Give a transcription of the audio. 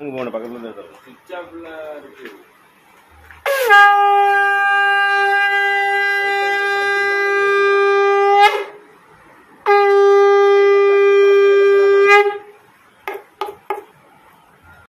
அங்கே போன பக்கத்தில் தான் இருக்கு.